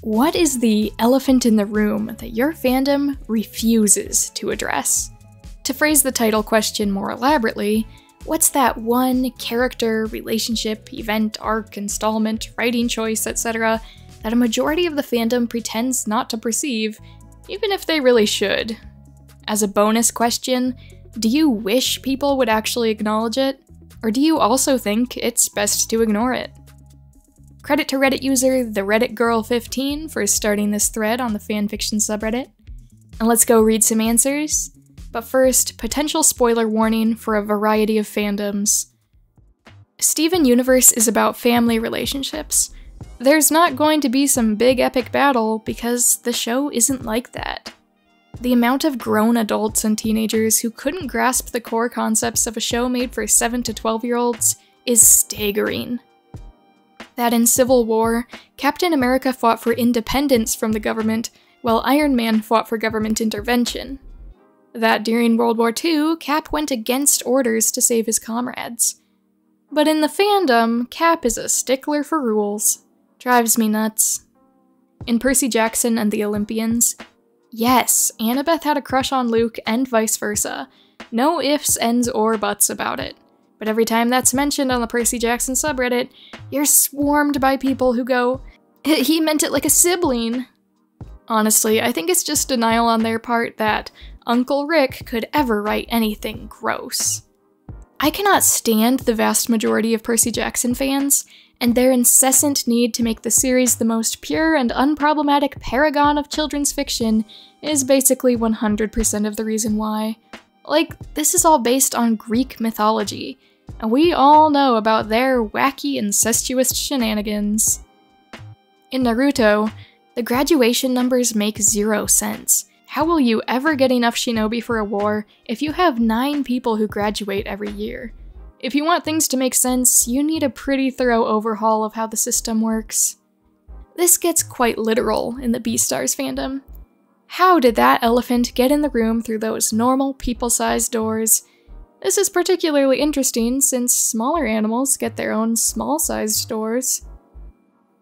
What is the elephant in the room that your fandom refuses to address? To phrase the title question more elaborately, what's that one character, relationship, event, arc, installment, writing choice, etc., that a majority of the fandom pretends not to perceive, even if they really should? As a bonus question, do you wish people would actually acknowledge it? Or do you also think it's best to ignore it? Credit to Reddit user the Reddit Girl 15 for starting this thread on the fanfiction subreddit. And let's go read some answers. But first, potential spoiler warning for a variety of fandoms. Steven Universe is about family relationships. There's not going to be some big epic battle because the show isn't like that. The amount of grown adults and teenagers who couldn't grasp the core concepts of a show made for 7 to 12 year olds is staggering. That in Civil War, Captain America fought for independence from the government, while Iron Man fought for government intervention. That during World War II, Cap went against orders to save his comrades. But in the fandom, Cap is a stickler for rules. Drives me nuts. In Percy Jackson and the Olympians, Yes, Annabeth had a crush on Luke and vice versa. No ifs, ends, or buts about it. But every time that's mentioned on the Percy Jackson subreddit, you're swarmed by people who go, he meant it like a sibling. Honestly, I think it's just denial on their part that Uncle Rick could ever write anything gross. I cannot stand the vast majority of Percy Jackson fans, and their incessant need to make the series the most pure and unproblematic paragon of children's fiction is basically 100% of the reason why. Like, this is all based on Greek mythology, and we all know about their wacky, incestuous shenanigans. In Naruto, the graduation numbers make zero sense. How will you ever get enough shinobi for a war if you have 9 people who graduate every year? If you want things to make sense, you need a pretty thorough overhaul of how the system works. This gets quite literal in the Beastars fandom. How did that elephant get in the room through those normal people-sized doors? This is particularly interesting since smaller animals get their own small-sized doors.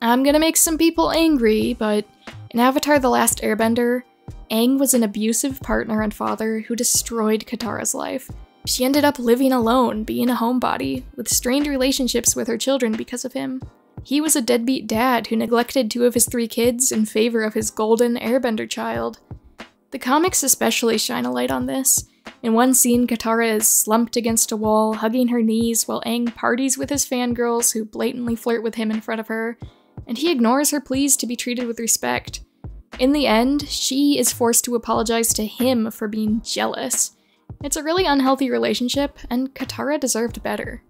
I'm gonna make some people angry, but in Avatar The Last Airbender, Aang was an abusive partner and father who destroyed Katara's life, she ended up living alone, being a homebody, with strained relationships with her children because of him. He was a deadbeat dad who neglected two of his three kids in favor of his golden airbender child. The comics especially shine a light on this. In one scene, Katara is slumped against a wall, hugging her knees while Aang parties with his fangirls who blatantly flirt with him in front of her, and he ignores her pleas to be treated with respect. In the end, she is forced to apologize to him for being jealous, it's a really unhealthy relationship, and Katara deserved better.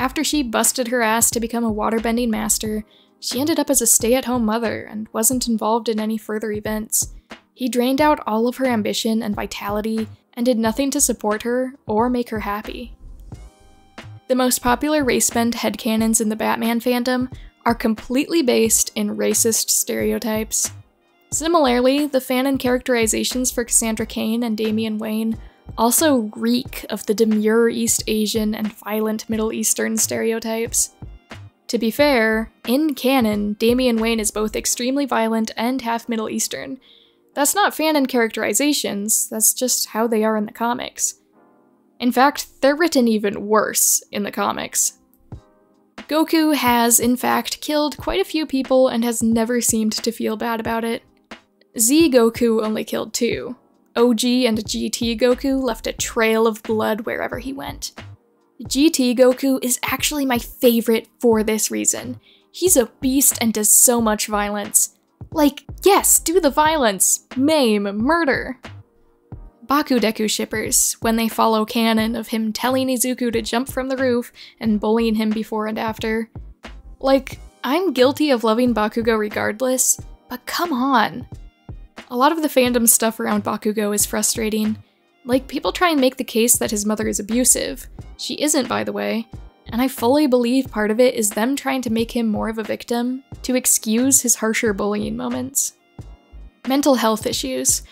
After she busted her ass to become a waterbending master, she ended up as a stay at home mother and wasn't involved in any further events. He drained out all of her ambition and vitality and did nothing to support her or make her happy. The most popular racebend headcanons in the Batman fandom are completely based in racist stereotypes. Similarly, the fanon characterizations for Cassandra Cain and Damian Wayne also reek of the demure East Asian and violent Middle Eastern stereotypes. To be fair, in canon, Damian Wayne is both extremely violent and half Middle Eastern. That's not fanon characterizations, that's just how they are in the comics. In fact, they're written even worse in the comics. Goku has, in fact, killed quite a few people and has never seemed to feel bad about it. Z Goku only killed two, OG and GT Goku left a trail of blood wherever he went. GT Goku is actually my favorite for this reason. He's a beast and does so much violence. Like, yes, do the violence, maim, murder. Bakudeku shippers, when they follow canon of him telling Izuku to jump from the roof and bullying him before and after. Like, I'm guilty of loving Bakugo regardless, but come on. A lot of the fandom stuff around Bakugo is frustrating. Like, people try and make the case that his mother is abusive. She isn't, by the way. And I fully believe part of it is them trying to make him more of a victim, to excuse his harsher bullying moments. Mental health issues.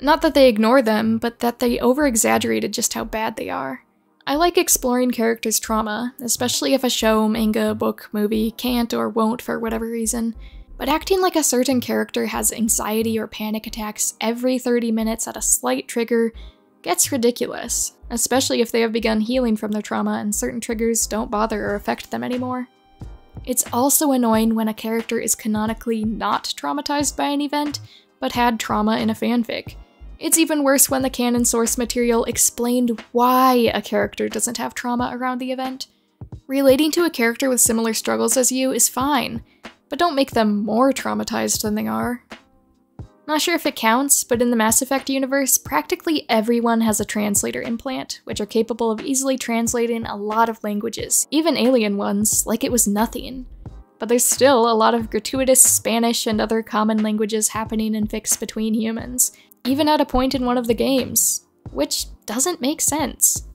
Not that they ignore them, but that they over exaggerated just how bad they are. I like exploring characters' trauma, especially if a show, manga, book, movie can't or won't for whatever reason. But acting like a certain character has anxiety or panic attacks every 30 minutes at a slight trigger gets ridiculous, especially if they have begun healing from their trauma and certain triggers don't bother or affect them anymore. It's also annoying when a character is canonically not traumatized by an event, but had trauma in a fanfic. It's even worse when the canon source material explained why a character doesn't have trauma around the event. Relating to a character with similar struggles as you is fine, but don't make them more traumatized than they are. Not sure if it counts, but in the Mass Effect universe, practically everyone has a translator implant, which are capable of easily translating a lot of languages, even alien ones, like it was nothing. But there's still a lot of gratuitous Spanish and other common languages happening in fics between humans, even at a point in one of the games, which doesn't make sense.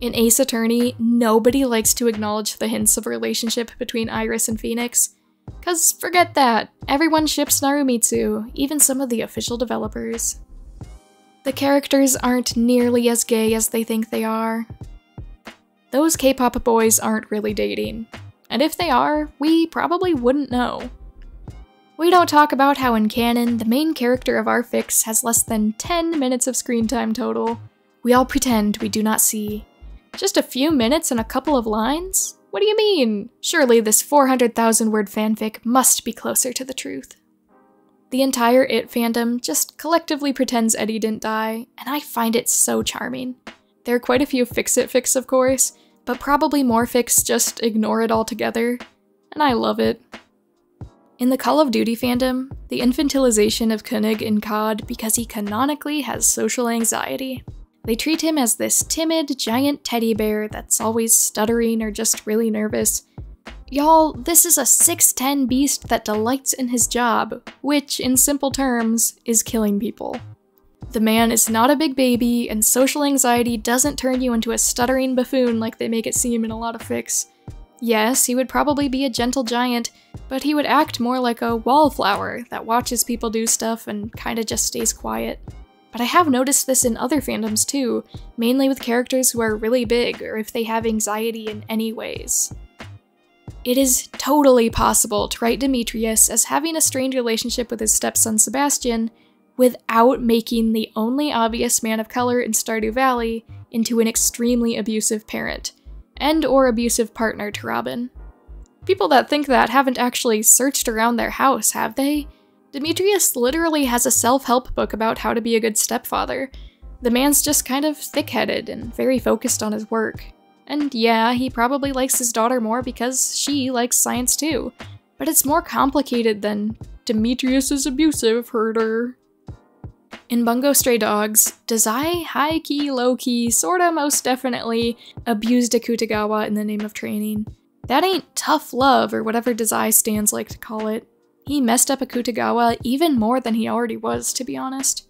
In Ace Attorney, nobody likes to acknowledge the hints of a relationship between Iris and Phoenix, Cause forget that, everyone ships Narumitsu, even some of the official developers. The characters aren't nearly as gay as they think they are. Those K-pop boys aren't really dating, and if they are, we probably wouldn't know. We don't talk about how in canon, the main character of our fics has less than 10 minutes of screen time total. We all pretend we do not see. Just a few minutes and a couple of lines? What do you mean? Surely this 400,000 word fanfic must be closer to the truth. The entire It fandom just collectively pretends Eddie didn't die, and I find it so charming. There are quite a few fix-it fics, of course, but probably more fics just ignore it altogether, and I love it. In the Call of Duty fandom, the infantilization of Koenig in COD because he canonically has social anxiety. They treat him as this timid, giant teddy bear that's always stuttering or just really nervous. Y'all, this is a 6'10 beast that delights in his job, which, in simple terms, is killing people. The man is not a big baby, and social anxiety doesn't turn you into a stuttering buffoon like they make it seem in a lot of fics. Yes, he would probably be a gentle giant, but he would act more like a wallflower that watches people do stuff and kinda just stays quiet. But I have noticed this in other fandoms too, mainly with characters who are really big or if they have anxiety in any ways. It is totally possible to write Demetrius as having a strained relationship with his stepson Sebastian without making the only obvious man of color in Stardew Valley into an extremely abusive parent and or abusive partner to Robin. People that think that haven't actually searched around their house, have they? Demetrius literally has a self help book about how to be a good stepfather. The man's just kind of thick headed and very focused on his work. And yeah, he probably likes his daughter more because she likes science too. But it's more complicated than Demetrius is abusive, herder. In Bungo Stray Dogs, Dazai, high key, low key, sorta most definitely abused Akutagawa in the name of training. That ain't tough love or whatever Dazai stands like to call it. He messed up Akutagawa even more than he already was, to be honest.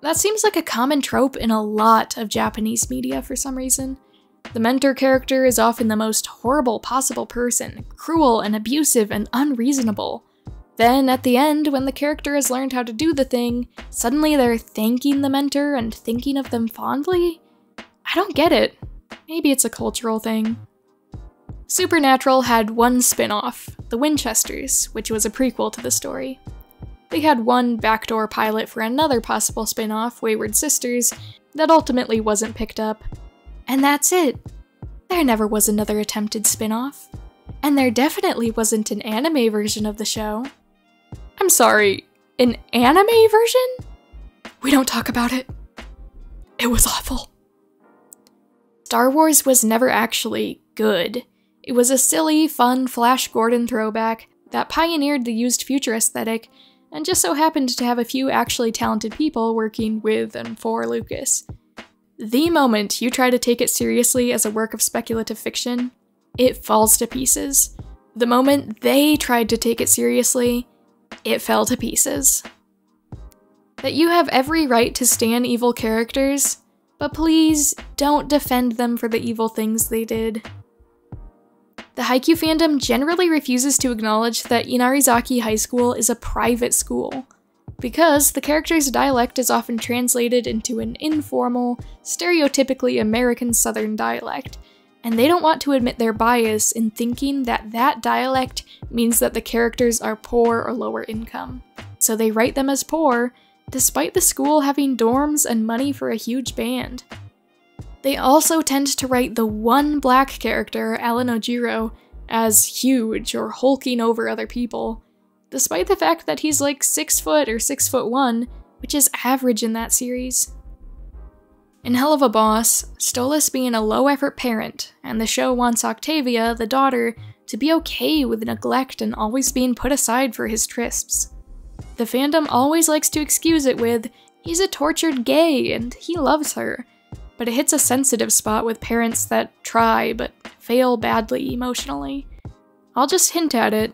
That seems like a common trope in a lot of Japanese media for some reason. The mentor character is often the most horrible possible person, cruel and abusive and unreasonable. Then, at the end, when the character has learned how to do the thing, suddenly they're thanking the mentor and thinking of them fondly? I don't get it. Maybe it's a cultural thing. Supernatural had one spin off, The Winchesters, which was a prequel to the story. They had one backdoor pilot for another possible spin off, Wayward Sisters, that ultimately wasn't picked up. And that's it. There never was another attempted spin off. And there definitely wasn't an anime version of the show. I'm sorry, an anime version? We don't talk about it. It was awful. Star Wars was never actually good. It was a silly, fun Flash Gordon throwback that pioneered the used future aesthetic and just so happened to have a few actually talented people working with and for Lucas. The moment you try to take it seriously as a work of speculative fiction, it falls to pieces. The moment they tried to take it seriously, it fell to pieces. That you have every right to stand evil characters, but please don't defend them for the evil things they did. The Haikyuu fandom generally refuses to acknowledge that Inarizaki High School is a private school, because the character's dialect is often translated into an informal, stereotypically American Southern dialect, and they don't want to admit their bias in thinking that that dialect means that the characters are poor or lower income. So they write them as poor, despite the school having dorms and money for a huge band. They also tend to write the one black character, Aran Ojiro, as huge or hulking over other people, despite the fact that he's like 6 foot or 6 foot 1, which is average in that series. In Helluva Boss, Stolas being a low effort parent, and the show wants Octavia, the daughter, to be okay with neglect and always being put aside for his trysts. The fandom always likes to excuse it with, he's a tortured gay and he loves her, but it hits a sensitive spot with parents that try but fail badly emotionally. I'll just hint at it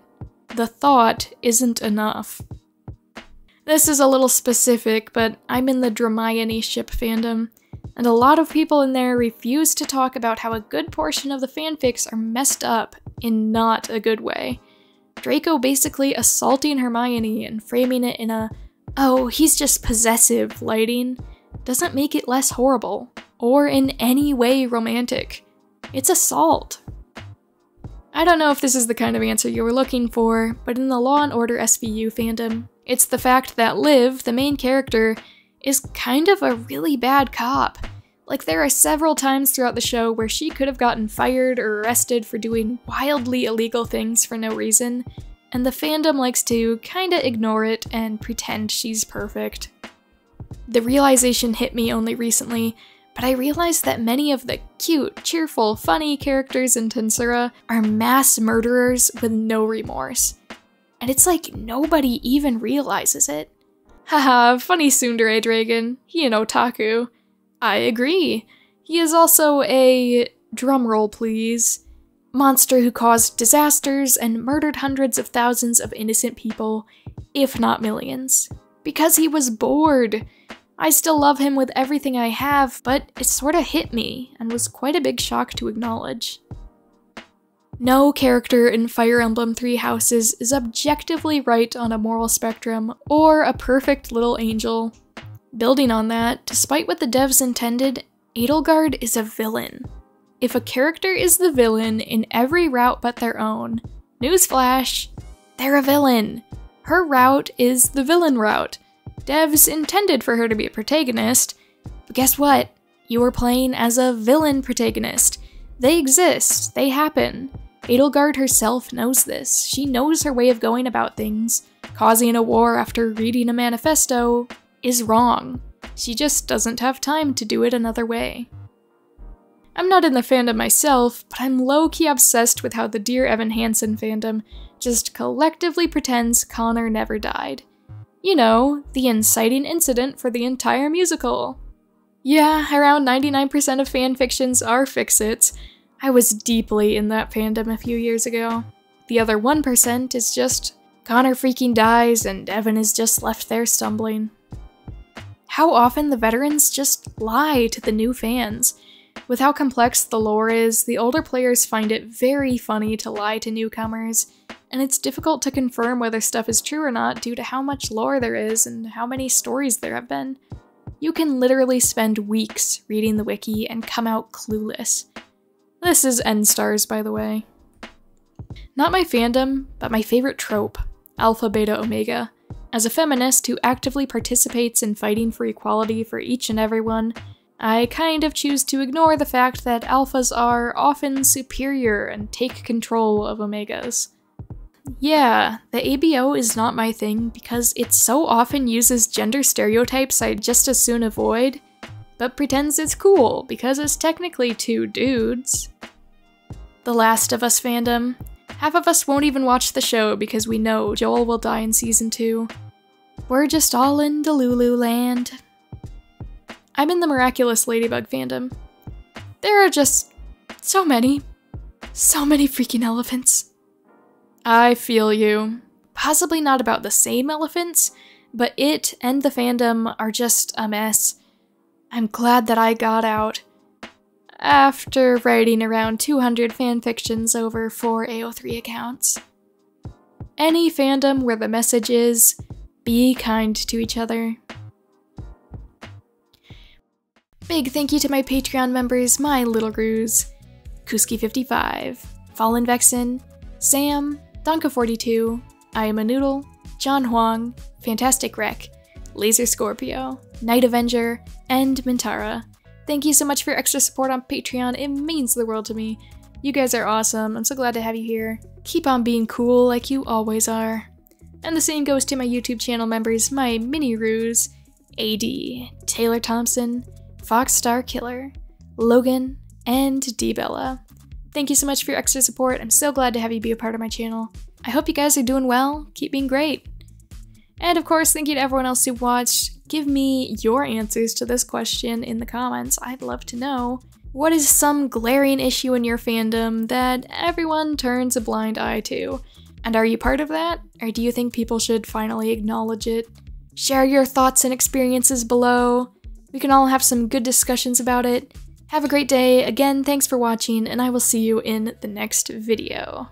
the thought isn't enough. This is a little specific, but I'm in the Dramione ship fandom, and a lot of people in there refuse to talk about how a good portion of the fanfics are messed up in not a good way. Draco basically assaulting Hermione and framing it in a, oh, he's just possessive lighting, doesn't make it less horrible, or in any way romantic. It's assault. I don't know if this is the kind of answer you were looking for, but in the Law and Order SVU fandom, it's the fact that Liv, the main character, is kind of a really bad cop. Like, there are several times throughout the show where she could have gotten fired or arrested for doing wildly illegal things for no reason, and the fandom likes to kinda ignore it and pretend she's perfect. The realization hit me only recently, but I realized that many of the cute, cheerful, funny characters in Tensura are mass murderers with no remorse. And it's like nobody even realizes it. Haha, funny tsundere dragon. He an otaku. I agree. He is also a, drumroll please, monster who caused disasters and murdered hundreds of thousands of innocent people, if not millions. Because he was bored. I still love him with everything I have, but it sorta hit me and was quite a big shock to acknowledge. No character in Fire Emblem Three Houses is objectively right on a moral spectrum or a perfect little angel. Building on that, despite what the devs intended, Edelgard is a villain. If a character is the villain in every route but their own, newsflash, they're a villain. Her route is the villain route. Devs intended for her to be a protagonist, but guess what? You are playing as a villain protagonist. They exist, they happen. Edelgard herself knows this. She knows her way of going about things. Causing a war after reading a manifesto is wrong. She just doesn't have time to do it another way. I'm not in the fandom myself, but I'm low-key obsessed with how the Dear Evan Hansen fandom just collectively pretends Connor never died. You know, the inciting incident for the entire musical. Yeah, around 99% of fanfictions are fixits, I was deeply in that fandom a few years ago. The other 1% is just Connor freaking dies and Evan is just left there stumbling. How often the veterans just lie to the new fans. With how complex the lore is, the older players find it very funny to lie to newcomers, and it's difficult to confirm whether stuff is true or not due to how much lore there is and how many stories there have been. You can literally spend weeks reading the wiki and come out clueless. This is Enstars, by the way. Not my fandom, but my favorite trope Alpha, Beta, Omega. As a feminist who actively participates in fighting for equality for each and everyone, I kind of choose to ignore the fact that alphas are often superior and take control of omegas. Yeah, the ABO is not my thing because it so often uses gender stereotypes I'd just as soon avoid, but pretends it's cool because it's technically two dudes. The Last of Us fandom. Half of us won't even watch the show because we know Joel will die in season 2. We're just all in Delulu land. I'm in the Miraculous Ladybug fandom. There are just so many. So many freaking elephants. I feel you. Possibly not about the same elephants, but it and the fandom are just a mess. I'm glad that I got out. After writing around 200 fanfictions over four AO3 accounts. Any fandom where the message is be kind to each other. Big thank you to my Patreon members, my little Grooves. Kuski55, Fallen Vexen, Sam, Donka42, I Am a Noodle, John Huang, Fantastic Wreck, Laser Scorpio, Night Avenger, and Mintara. Thank you so much for your extra support on Patreon, it means the world to me. You guys are awesome, I'm so glad to have you here. Keep on being cool like you always are. And the same goes to my YouTube channel members, my mini ruse, AD, Taylor Thompson, Fox Star Killer, Logan, and D Bella. Thank you so much for your extra support. I'm so glad to have you be a part of my channel. I hope you guys are doing well. Keep being great. And of course, thank you to everyone else who watched. Give me your answers to this question in the comments. I'd love to know. What is some glaring issue in your fandom that everyone turns a blind eye to? And are you part of that? Or do you think people should finally acknowledge it? Share your thoughts and experiences below. We can all have some good discussions about it. Have a great day. Again, thanks for watching, and I will see you in the next video.